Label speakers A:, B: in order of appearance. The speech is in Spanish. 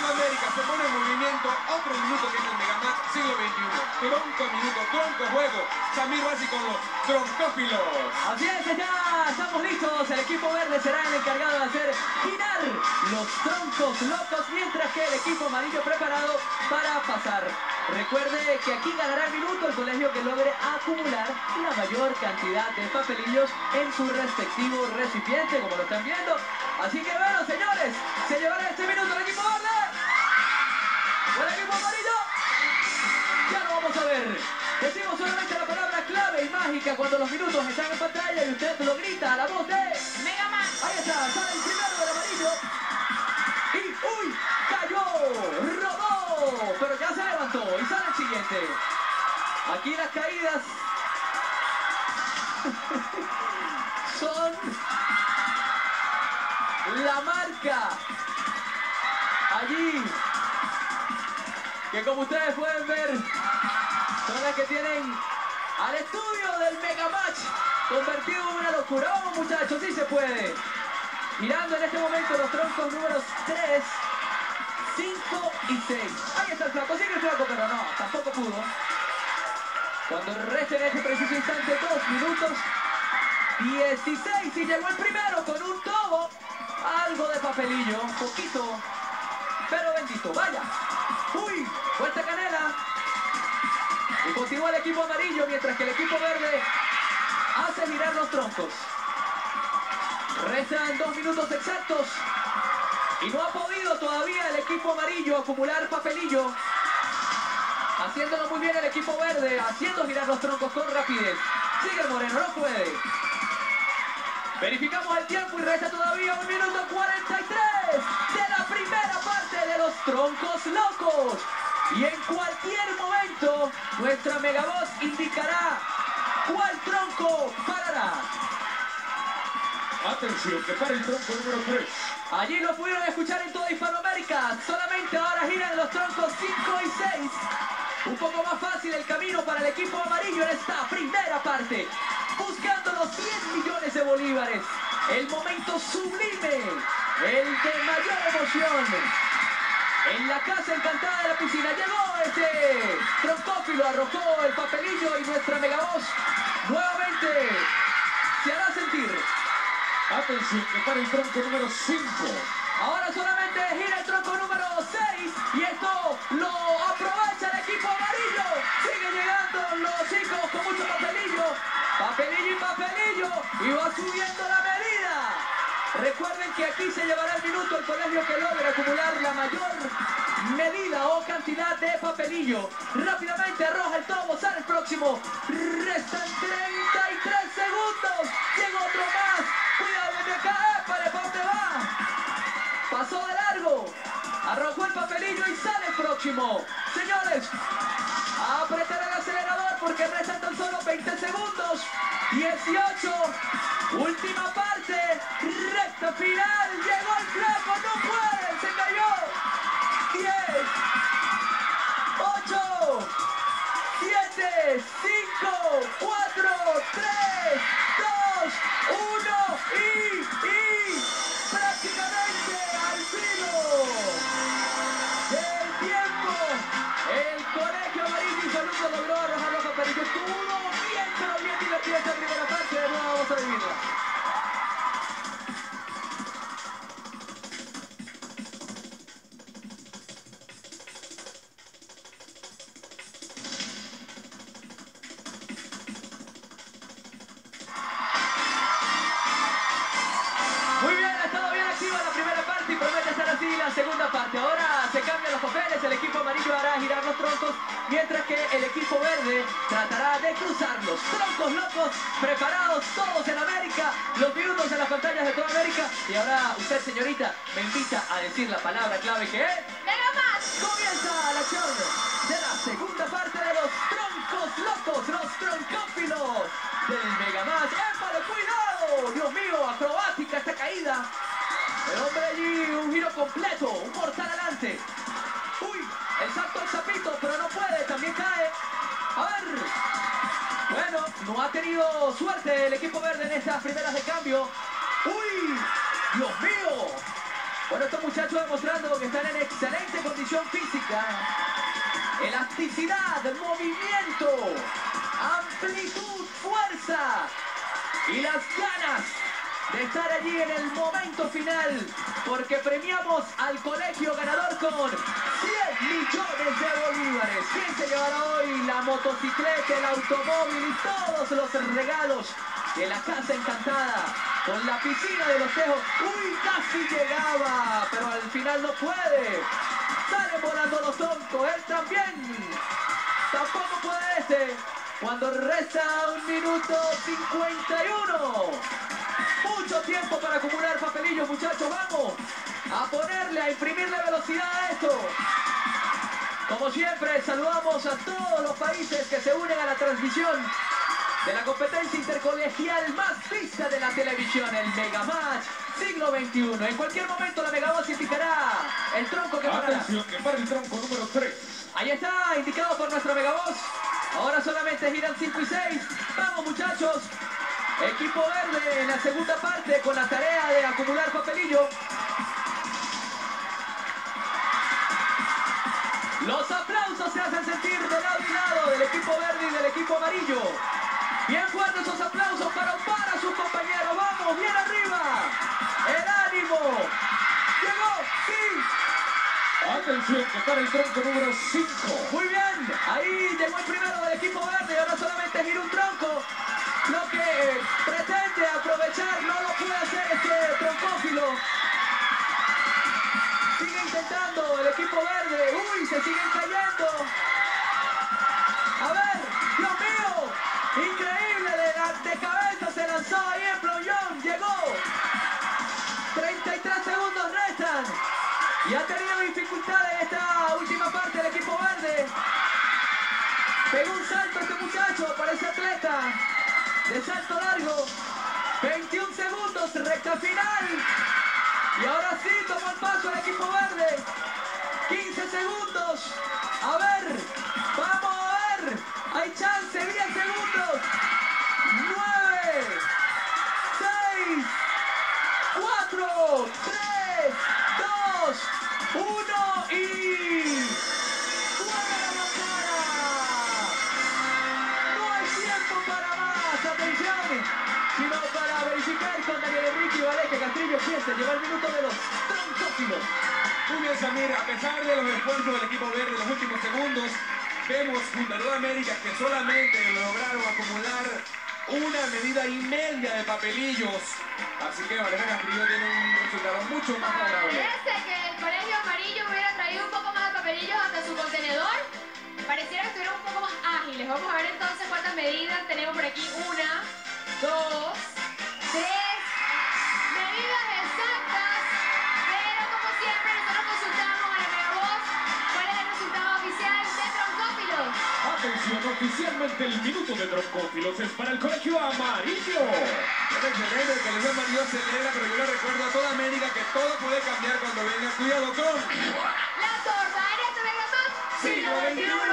A: América, se pone en movimiento otro minuto que es el Megamax siglo XXI. Tronco minuto, tronco juego. Samir Basi con los troncófilos.
B: Así es, ya estamos listos. El equipo verde será el encargado de hacer girar los troncos locos, mientras que el equipo amarillo preparado para pasar. Recuerde que aquí ganará el minuto el colegio que logre acumular la mayor cantidad de papelillos en su respectivo recipiente, como lo están viendo. Así que bueno, señores, se llevará este minuto el equipo verde. Decimos solamente la palabra clave y mágica cuando los minutos están en pantalla y usted lo grita a la voz de...
C: Mega Man.
B: Ahí está, sale el primero del amarillo. Y ¡uy! ¡Cayó! ¡Rodó! Pero ya se levantó y sale el siguiente. Aquí las caídas son la marca. Allí. Que como ustedes pueden ver, son las que tienen al estudio del Mega Match convertido en una locura. Vamos muchachos, sí se puede. Mirando en este momento los troncos números 3, 5 y 6. Ahí está el flaco, sigue el flaco, pero no, tampoco pudo. Cuando resta en este preciso instante 2 minutos 16 y llegó el primero con un tobo. Algo de papelillo, poquito, pero bendito, vaya. Uy, vuelta canela. Continúa el equipo amarillo mientras que el equipo verde hace girar los troncos. Restan dos minutos exactos. Y no ha podido todavía el equipo amarillo acumular papelillo. Haciéndolo muy bien el equipo verde, haciendo girar los troncos con rapidez. Sigue Moreno, no puede. Verificamos el tiempo y resta todavía un minuto 43 de la primera parte de los troncos locos. Y en cualquier momento, nuestra megavoz indicará cuál tronco parará.
A: Atención, que para el tronco número 3.
B: Allí lo pudieron escuchar en toda Hispanoamérica. Solamente ahora giran los troncos 5 y 6. Un poco más fácil el camino para el equipo amarillo en esta primera parte. Buscando los 100 millones de bolívares. El momento sublime. El de mayor emoción. En la casa encantada de la piscina llegó este troncófilo, arrojó el papelillo y nuestra megavoz nuevamente se hará sentir.
A: Atención, que para el tronco número 5.
B: Ahora solamente gira el tronco número 6 y esto lo aprovecha el equipo amarillo. Sigue llegando los hijos con mucho papelillo. Papelillo y papelillo y va subiendo la. Recuerden que aquí se llevará el minuto el colegio que logre acumular la mayor medida o cantidad de papelillo. Rápidamente arroja el tomo, sale el próximo. Restan 33 segundos. Llega otro más. Cuidado desde acá, ¿para dónde va? Pasó de largo. Arrojó el papelillo y sale el próximo. Papeles, el equipo amarillo hará girar los troncos, mientras que el equipo verde tratará de cruzarlos. Troncos locos, preparados todos en América, los minutos en las pantallas de toda América. Y ahora usted, señorita, me invita a decir la palabra clave que es...
C: Mega.
B: Comienza la acción no ha tenido suerte el equipo verde en estas primeras de cambio. ¡Uy! ¡Dios mío! Bueno, estos muchachos demostrando que están en excelente condición física, elasticidad, movimiento, amplitud, fuerza y las ganas de estar allí en el momento final, porque premiamos al colegio ganador con 100 millones de bolívares. ¿Quién se llevará hoy la motocicleta, el automóvil y todos los regalos de la casa encantada? Con la piscina de los tejos. ¡Uy, casi llegaba! Pero al final no puede. Sale volando los troncos, él también. Tampoco puede este. Cuando resta un minuto 51. Mucho tiempo para acumular papelillos, muchachos. Vamos a ponerle, a imprimirle velocidad a esto. Como siempre, saludamos a todos los países que se unen a la transmisión de la competencia intercolegial más vista de la televisión, el Megamatch siglo XXI. En cualquier momento la Megavoz indicará el tronco que para.
A: Atención, que para el tronco número 3.
B: Ahí está, indicado por nuestra Megavoz. Ahora solamente giran 5 y 6. Vamos muchachos. Equipo verde en la segunda parte con la tarea de acumular papelillo. Sentir de lado y lado del equipo verde y del equipo amarillo. Bien fuertes esos aplausos para para sus compañeros. Vamos, bien arriba. El ánimo. Llegó, sí.
A: Atención, que para el tronco número 5.
B: Muy bien. Ahí llegó el primero del equipo verde. Ahora solamente gira un tronco. Lo que pretende aprovechar no lo puede hacer este troncófilo. Sigue intentando el equipo verde. Uy, se siguen cayendo. Pegó un salto este muchacho, parece atleta. De salto largo. 21 segundos, recta final. Y ahora sí tomó el paso el equipo verde. 15 segundos. A ver, vamos atención, sino para verificar con Daniel Enrique y Valeria Castrillo quién se lleva el minuto de los troncófilos.
A: Muy bien, Samir. A pesar de los esfuerzos del equipo verde en los últimos segundos, vemos junto a América que solamente lograron acumular una medida y media de papelillos. Así que Valeria Castrillo tiene un resultado mucho más favorable.
C: Parece que el colegio amarillo hubiera traído un poco más de papelillos hasta su contenedor. Pareciera que estuvieran un poco más ágiles. Vamos a ver entonces cuántas medidas tenemos por aquí. Una, dos, tres. Medidas exactas. Pero como siempre nosotros consultamos a la Megavoz cuál es el resultado oficial de Troncófilos.
A: Atención, oficialmente el minuto de troncófilos es para el colegio amarillo. Es excelente, el colegio amarillo celebra, pero yo le recuerdo a toda América que todo puede cambiar cuando venga. Cuidado con...
C: La torta este Megamatch siglo XXI.